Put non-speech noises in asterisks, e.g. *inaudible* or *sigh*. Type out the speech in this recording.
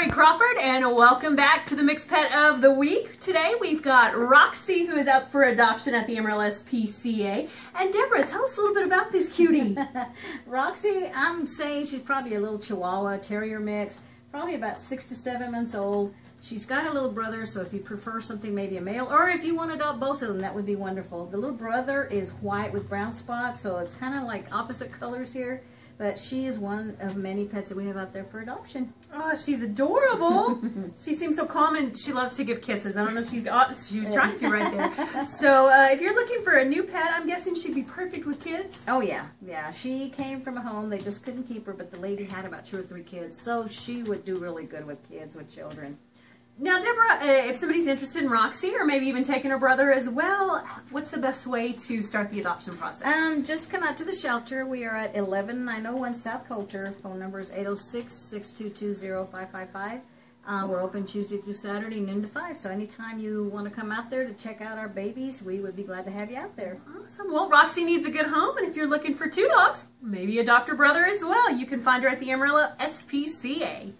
Lori Crofford, and welcome back to the Mix Pet of the Week. Today we've got Roxy, who is up for adoption at the Amarillo SPCA. And Deborah, tell us a little bit about this cutie. *laughs* Roxy, I'm saying she's probably a little Chihuahua Terrier mix, probably about six to seven months old. She's got a little brother, so if you prefer something, maybe a male, or if you want to adopt both of them, that would be wonderful. The little brother is white with brown spots, so it's kind of like opposite colors here. But she is one of many pets that we have out there for adoption. Oh, she's adorable. *laughs* she seems so calm and she loves to give kisses. I don't know if she's, oh, she was trying to right there. *laughs* So uh, if you're looking for a new pet, I'm guessing she'd be perfect with kids. Oh yeah, yeah. She came from a home, they just couldn't keep her, but the lady had about two or three kids. So she would do really good with kids, with children. Now, Deborah, uh, if somebody's interested in Roxy or maybe even taking her brother as well, what's the best way to start the adoption process? Um, just come out to the shelter. We are at 11901 South Coulter. Phone number is 806-622-0555. Uh, we're open Tuesday through Saturday, noon to 5. So anytime you want to come out there to check out our babies, we would be glad to have you out there. Awesome. Well, Roxy needs a good home, and if you're looking for two dogs, maybe adopt her brother as well. You can find her at the Amarillo SPCA.